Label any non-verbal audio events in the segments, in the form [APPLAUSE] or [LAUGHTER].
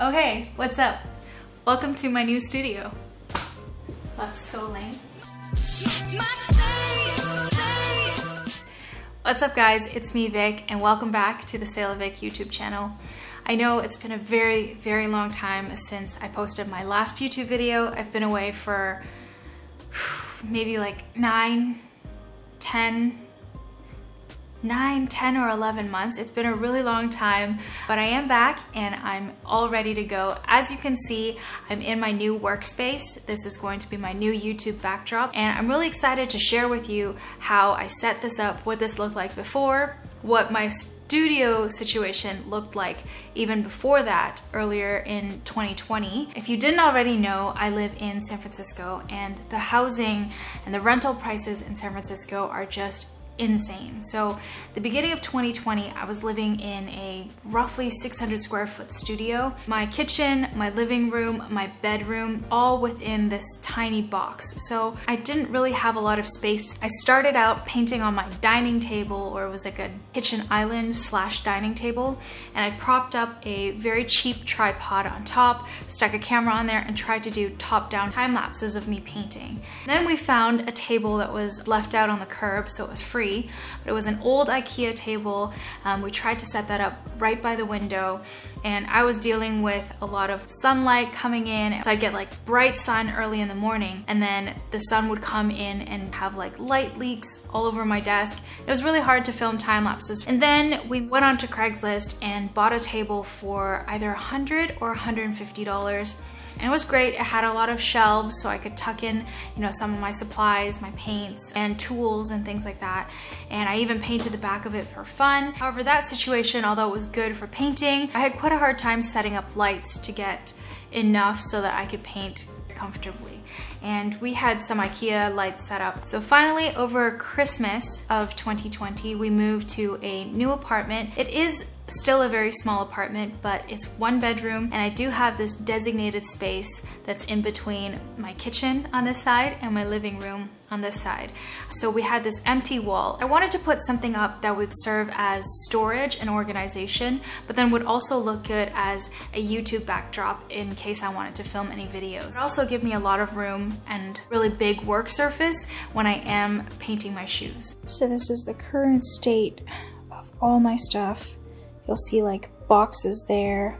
Okay, what's up? Welcome to my new studio. That's so lame. What's up guys, it's me Vic and welcome back to the CestlaVic YouTube channel. I know it's been a very, very long time since I posted my last YouTube video. I've been away for [SIGHS] maybe like nine, 10, 9, 10, or 11 months. It's been a really long time, but I am back and I'm all ready to go. As you can see, I'm in my new workspace. This is going to be my new YouTube backdrop, and I'm really excited to share with you how I set this up, what this looked like before, what my studio situation looked like even before that earlier in 2020. If you didn't already know, I live in San Francisco and the housing and the rental prices in San Francisco are just insane. So the beginning of 2020, I was living in a roughly 600 square foot studio. My kitchen, my living room, my bedroom, all within this tiny box. So I didn't really have a lot of space. I started out painting on my dining table or it was like a kitchen island slash dining table. And I propped up a very cheap tripod on top, stuck a camera on there and tried to do top down time lapses of me painting. Then we found a table that was left out on the curb so it was free but it was an old Ikea table. Um, we tried to set that up right by the window and I was dealing with a lot of sunlight coming in. So I'd get like bright sun early in the morning and then the sun would come in and have like light leaks all over my desk. It was really hard to film time lapses. And then we went on to Craigslist and bought a table for either 100 or $150 and it was great. It had a lot of shelves so I could tuck in, you know, some of my supplies, my paints and tools and things like that. And I even painted the back of it for fun. However, that situation, although it was good for painting, I had quite a hard time setting up lights to get enough so that I could paint comfortably. And we had some Ikea lights set up. So finally, over Christmas of 2020, we moved to a new apartment. It is still a very small apartment, but it's one bedroom and I do have this designated space that's in between my kitchen on this side and my living room on this side. So we had this empty wall. I wanted to put something up that would serve as storage and organization, but then would also look good as a YouTube backdrop in case I wanted to film any videos. It also give me a lot of room and really big work surface when I am painting my shoes. So this is the current state of all my stuff. You'll see like boxes there.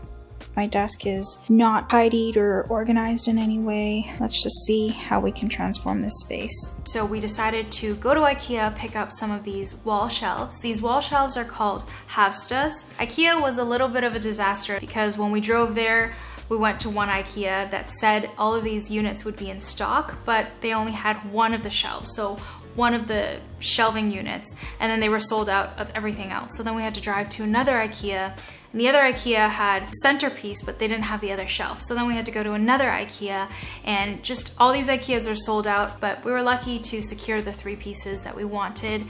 My desk is not tidied or organized in any way. Let's just see how we can transform this space. So we decided to go to Ikea, pick up some of these wall shelves. These wall shelves are called Havstas. Ikea was a little bit of a disaster because when we drove there, we went to one Ikea that said all of these units would be in stock, but they only had one of the shelves. So one of the shelving units and then they were sold out of everything else. So then we had to drive to another Ikea and the other Ikea had centerpiece, but they didn't have the other shelf. So then we had to go to another Ikea and just all these Ikeas are sold out, but we were lucky to secure the three pieces that we wanted.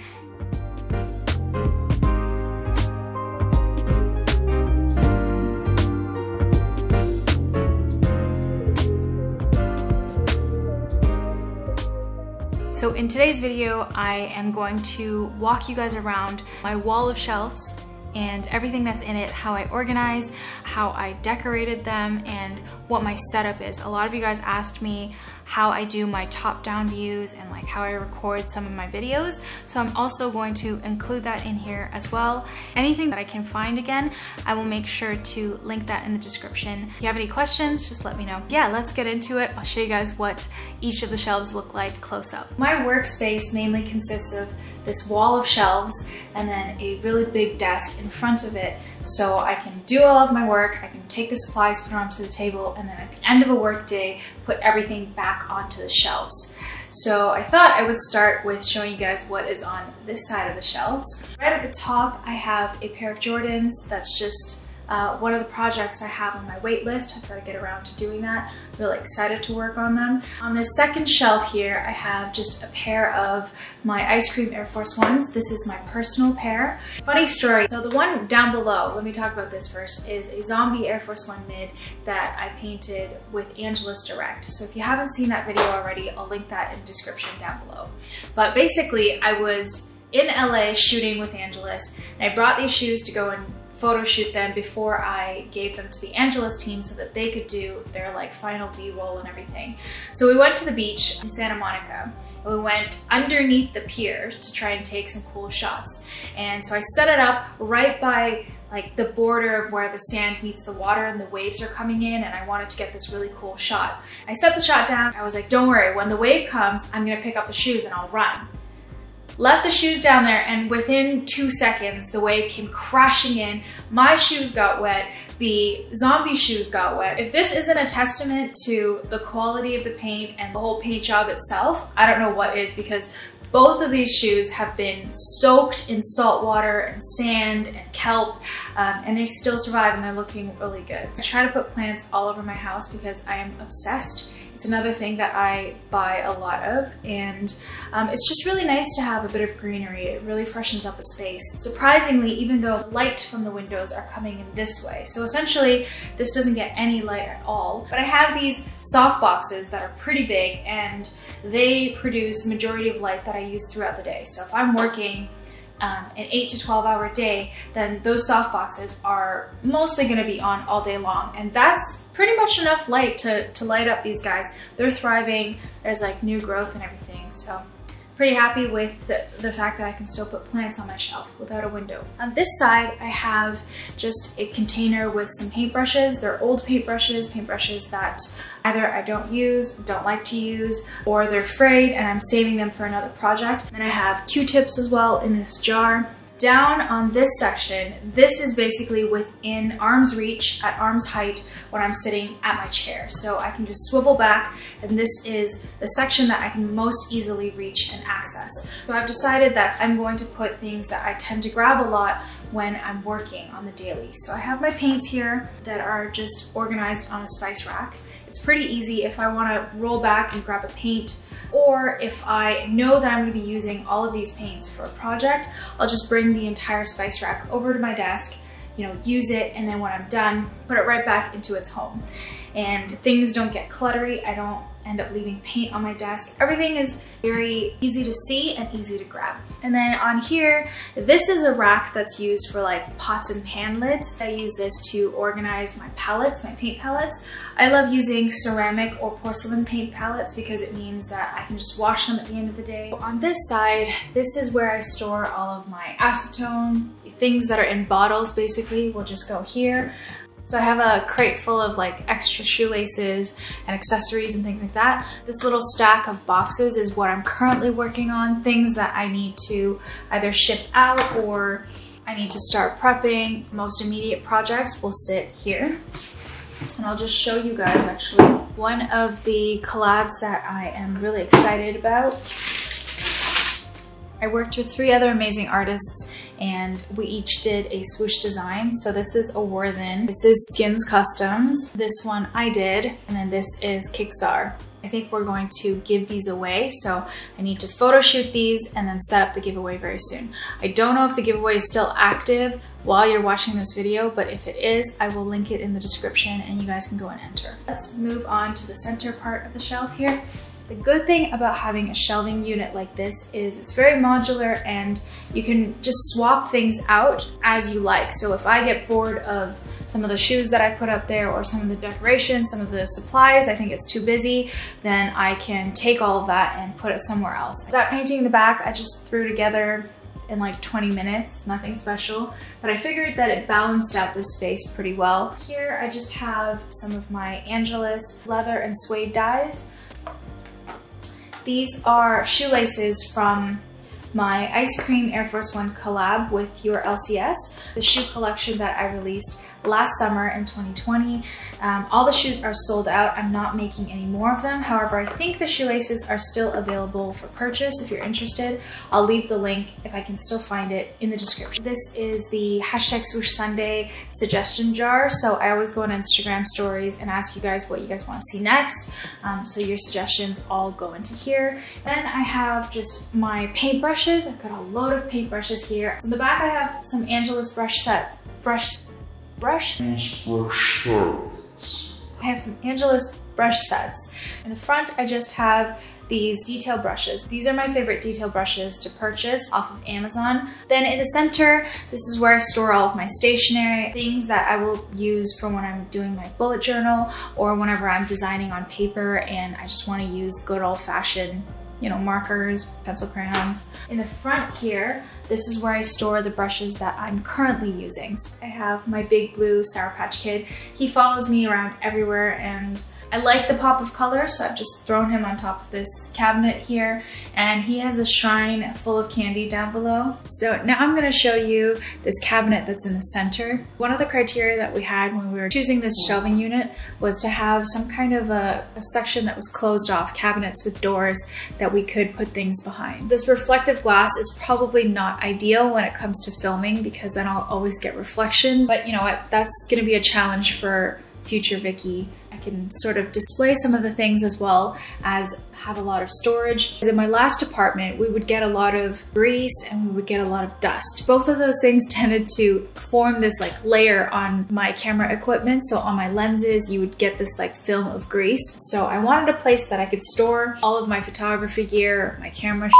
In today's video, I am going to walk you guys around my wall of shelves and everything that's in it, how I organize, how I decorated them, and what my setup is. A lot of you guys asked me how I do my top-down views and like how I record some of my videos, so I'm also going to include that in here as well. Anything that I can find again, I will make sure to link that in the description. If you have any questions, just let me know. Yeah, let's get into it. I'll show you guys what each of the shelves look like close up. My workspace mainly consists of this wall of shelves and then a really big desk in front of it so I can do all of my work, I can take the supplies, put it onto the table, and then at the end of a work day, put everything back onto the shelves. So I thought I would start with showing you guys what is on this side of the shelves. Right at the top, I have a pair of Jordans that's just uh, one of the projects I have on my wait list. I've got to get around to doing that. I'm really excited to work on them. On this second shelf here, I have just a pair of my Ice Cream Air Force Ones. This is my personal pair. Funny story, so the one down below, let me talk about this first, is a zombie Air Force One mid that I painted with Angelus Direct. So if you haven't seen that video already, I'll link that in the description down below. But basically, I was in LA shooting with Angelus, and I brought these shoes to go and photo shoot them before I gave them to the Angelus team so that they could do their like final B-roll and everything. So we went to the beach in Santa Monica. We went underneath the pier to try and take some cool shots. And so I set it up right by like the border of where the sand meets the water and the waves are coming in and I wanted to get this really cool shot. I set the shot down. I was like, don't worry, when the wave comes, I'm gonna pick up the shoes and I'll run. Left the shoes down there and within two seconds, the wave came crashing in. My shoes got wet. The zombie shoes got wet. If this isn't a testament to the quality of the paint and the whole paint job itself, I don't know what is because both of these shoes have been soaked in salt water and sand and kelp, um, and they still survive and they're looking really good. I try to put plants all over my house because I am obsessed it's another thing that I buy a lot of and um, it's just really nice to have a bit of greenery. It really freshens up a space. Surprisingly, even though light from the windows are coming in this way. So essentially, this doesn't get any light at all. But I have these soft boxes that are pretty big and they produce the majority of light that I use throughout the day. So if I'm working um, an 8 to 12 hour day, then those soft boxes are mostly going to be on all day long. And that's pretty much enough light to, to light up these guys. They're thriving, there's like new growth and everything. So pretty happy with the, the fact that I can still put plants on my shelf without a window. On this side, I have just a container with some paintbrushes. They're old paintbrushes, paintbrushes that either I don't use, don't like to use, or they're frayed and I'm saving them for another project. And I have Q-tips as well in this jar down on this section, this is basically within arm's reach at arm's height when I'm sitting at my chair. So I can just swivel back and this is the section that I can most easily reach and access. So I've decided that I'm going to put things that I tend to grab a lot when I'm working on the daily. So I have my paints here that are just organized on a spice rack. It's pretty easy if I wanna roll back and grab a paint or if I know that I'm gonna be using all of these paints for a project, I'll just bring the entire spice rack over to my desk, you know, use it, and then when I'm done, put it right back into its home. And things don't get cluttery. I don't end up leaving paint on my desk. Everything is very easy to see and easy to grab. And then on here, this is a rack that's used for like pots and pan lids. I use this to organize my palettes, my paint palettes. I love using ceramic or porcelain paint palettes because it means that I can just wash them at the end of the day. On this side, this is where I store all of my acetone, things that are in bottles basically will just go here. So I have a crate full of like extra shoelaces and accessories and things like that. This little stack of boxes is what I'm currently working on, things that I need to either ship out or I need to start prepping. Most immediate projects will sit here. And I'll just show you guys actually one of the collabs that I am really excited about. I worked with three other amazing artists and we each did a swoosh design. So this is a Awarthen, this is Skins Customs, this one I did, and then this is Kicksar. I think we're going to give these away, so I need to photo shoot these and then set up the giveaway very soon. I don't know if the giveaway is still active while you're watching this video, but if it is, I will link it in the description and you guys can go and enter. Let's move on to the center part of the shelf here. The good thing about having a shelving unit like this is it's very modular and you can just swap things out as you like. So if I get bored of some of the shoes that I put up there or some of the decorations, some of the supplies, I think it's too busy, then I can take all of that and put it somewhere else. That painting in the back, I just threw together in like 20 minutes, nothing special, but I figured that it balanced out the space pretty well. Here I just have some of my Angelus leather and suede dyes. These are shoelaces from my Ice Cream Air Force One collab with Your LCS, the shoe collection that I released last summer in 2020. Um, all the shoes are sold out. I'm not making any more of them. However, I think the shoelaces are still available for purchase if you're interested. I'll leave the link if I can still find it in the description. This is the hashtag swoosh Sunday suggestion jar. So I always go on Instagram stories and ask you guys what you guys want to see next. Um, so your suggestions all go into here. Then I have just my paintbrushes. I've got a load of paintbrushes here. So in the back I have some Angelus brush set brush brush. I have some Angelus brush sets. In the front, I just have these detail brushes. These are my favorite detail brushes to purchase off of Amazon. Then in the center, this is where I store all of my stationery, things that I will use for when I'm doing my bullet journal or whenever I'm designing on paper and I just wanna use good old fashioned you know, markers, pencil crayons. In the front here, this is where I store the brushes that I'm currently using. I have my big blue Sour Patch Kid. He follows me around everywhere and I like the pop of color, so I've just thrown him on top of this cabinet here, and he has a shrine full of candy down below. So now I'm gonna show you this cabinet that's in the center. One of the criteria that we had when we were choosing this shelving unit was to have some kind of a, a section that was closed off, cabinets with doors that we could put things behind. This reflective glass is probably not ideal when it comes to filming because then I'll always get reflections, but you know what, that's gonna be a challenge for future Vicky can sort of display some of the things as well as have a lot of storage. In my last apartment, we would get a lot of grease and we would get a lot of dust. Both of those things [LAUGHS] tended to form this like layer on my camera equipment. So on my lenses, you would get this like film of grease. So I wanted a place that I could store all of my photography gear, my camera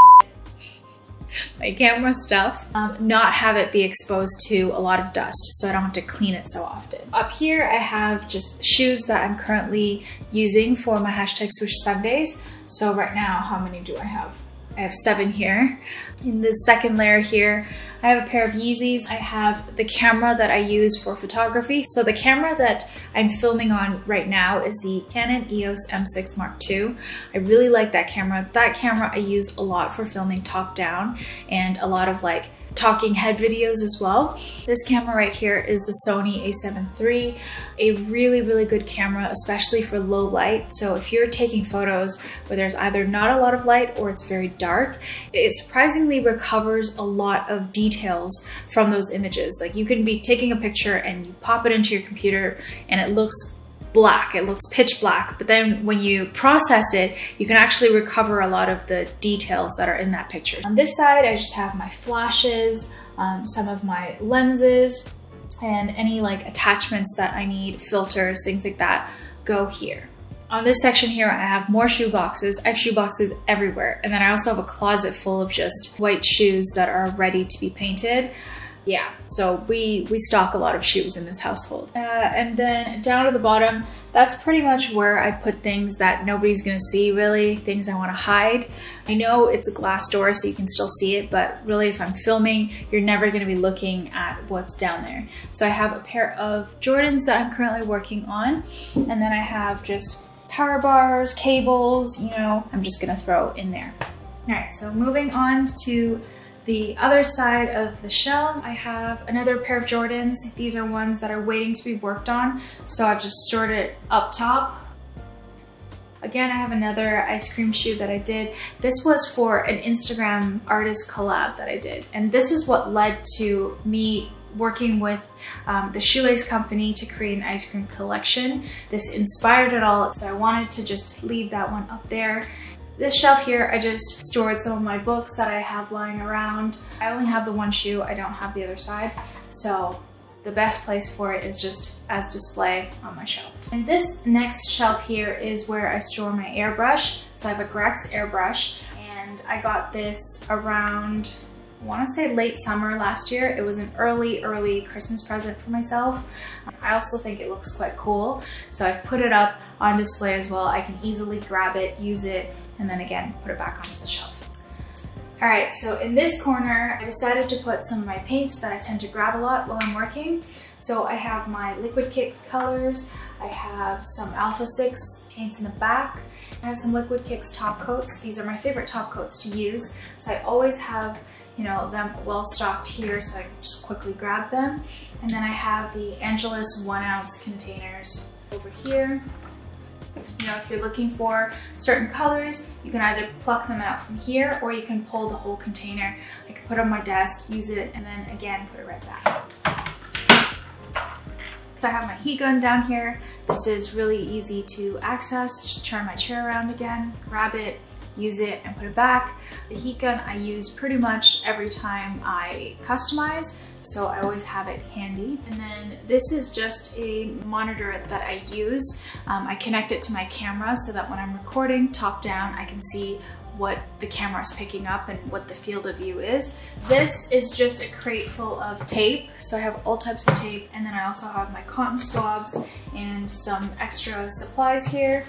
my camera stuff, um, not have it be exposed to a lot of dust so I don't have to clean it so often. Up here I have just shoes that I'm currently using for my hashtag Swoosh Sundays. So right now, how many do I have? I have seven here. In the second layer here, I have a pair of Yeezys. I have the camera that I use for photography. So the camera that I'm filming on right now is the Canon EOS M6 Mark II. I really like that camera. That camera I use a lot for filming top down and a lot of like talking head videos as well. This camera right here is the Sony a7 III, a really, really good camera, especially for low light. So if you're taking photos where there's either not a lot of light or it's very dark, it surprisingly recovers a lot of details from those images. Like you can be taking a picture and you pop it into your computer and it looks black, it looks pitch black, but then when you process it, you can actually recover a lot of the details that are in that picture. On this side, I just have my flashes, um, some of my lenses, and any like attachments that I need, filters, things like that, go here. On this section here, I have more shoe boxes. I have shoe boxes everywhere. And then I also have a closet full of just white shoes that are ready to be painted yeah, so we, we stock a lot of shoes in this household. Uh, and then down to the bottom, that's pretty much where I put things that nobody's gonna see really, things I wanna hide. I know it's a glass door so you can still see it, but really if I'm filming, you're never gonna be looking at what's down there. So I have a pair of Jordans that I'm currently working on, and then I have just power bars, cables, you know, I'm just gonna throw in there. All right, so moving on to the other side of the shelves, I have another pair of Jordans. These are ones that are waiting to be worked on, so I've just stored it up top. Again, I have another ice cream shoe that I did. This was for an Instagram artist collab that I did. And this is what led to me working with um, the Shoelace Company to create an ice cream collection. This inspired it all, so I wanted to just leave that one up there. This shelf here, I just stored some of my books that I have lying around. I only have the one shoe, I don't have the other side. So the best place for it is just as display on my shelf. And this next shelf here is where I store my airbrush. So I have a Grex airbrush and I got this around I want to say late summer last year. It was an early, early Christmas present for myself. I also think it looks quite cool. So I've put it up on display as well. I can easily grab it, use it, and then again, put it back onto the shelf. All right, so in this corner, I decided to put some of my paints that I tend to grab a lot while I'm working. So I have my Liquid Kicks colors, I have some Alpha 6 paints in the back, I have some Liquid Kicks top coats. These are my favorite top coats to use. So I always have you know, them well stocked here so I just quickly grab them. And then I have the Angelus one ounce containers over here. You know, if you're looking for certain colors, you can either pluck them out from here or you can pull the whole container. I can put it on my desk, use it, and then again, put it right back. I have my heat gun down here. This is really easy to access. Just turn my chair around again, grab it, use it and put it back. The heat gun I use pretty much every time I customize. So I always have it handy. And then this is just a monitor that I use. Um, I connect it to my camera so that when I'm recording top down, I can see what the camera is picking up and what the field of view is. This is just a crate full of tape. So I have all types of tape and then I also have my cotton swabs and some extra supplies here.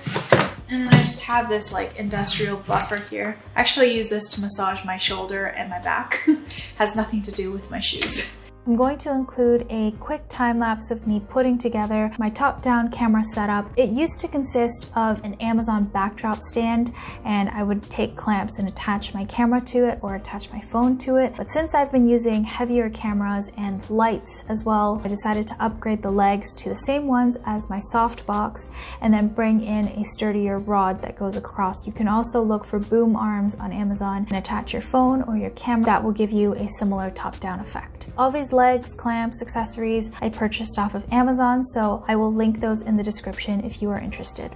And then I just have this like industrial buffer here. I actually use this to massage my shoulder and my back. [LAUGHS] Has nothing to do with my shoes. [LAUGHS] I'm going to include a quick time lapse of me putting together my top-down camera setup. It used to consist of an Amazon backdrop stand and I would take clamps and attach my camera to it or attach my phone to it. But since I've been using heavier cameras and lights as well, I decided to upgrade the legs to the same ones as my softbox and then bring in a sturdier rod that goes across. You can also look for boom arms on Amazon and attach your phone or your camera. That will give you a similar top-down effect. All these legs, clamps, accessories I purchased off of Amazon, so I will link those in the description if you are interested.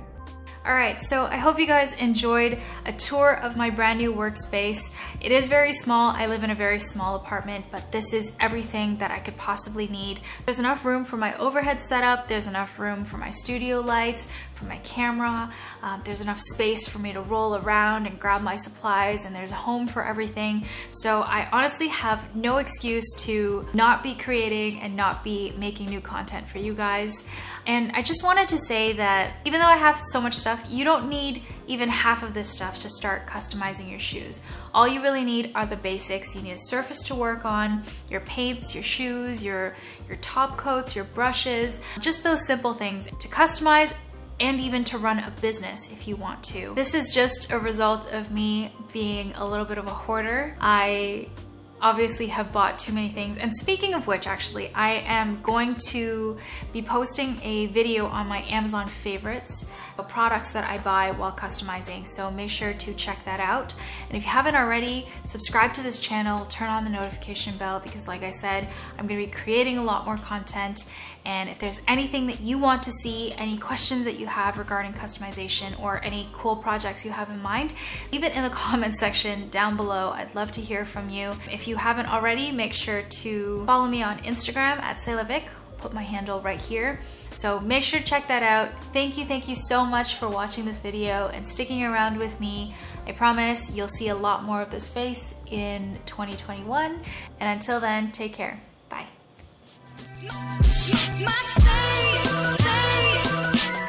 All right, so I hope you guys enjoyed a tour of my brand new workspace. It is very small. I live in a very small apartment, but this is everything that I could possibly need. There's enough room for my overhead setup. There's enough room for my studio lights, for my camera. Um, there's enough space for me to roll around and grab my supplies and there's a home for everything. So I honestly have no excuse to not be creating and not be making new content for you guys. And I just wanted to say that even though I have so much stuff, you don't need even half of this stuff to start customizing your shoes. All you really need are the basics. You need a surface to work on, your paints, your shoes, your, your top coats, your brushes, just those simple things. To customize and even to run a business if you want to. This is just a result of me being a little bit of a hoarder. I obviously have bought too many things. And speaking of which, actually, I am going to be posting a video on my Amazon favorites, the products that I buy while customizing. So make sure to check that out. And if you haven't already, subscribe to this channel, turn on the notification bell, because like I said, I'm gonna be creating a lot more content. And if there's anything that you want to see, any questions that you have regarding customization or any cool projects you have in mind, leave it in the [LAUGHS] comment section down below. I'd love to hear from you. If you haven't already, make sure to follow me on Instagram at Cestlavic. Put my handle right here. So make sure to check that out. Thank you, thank you so much for watching this video and sticking around with me. I promise you'll see a lot more of this face in 2021. And until then, take care. My, my, my stay, stay.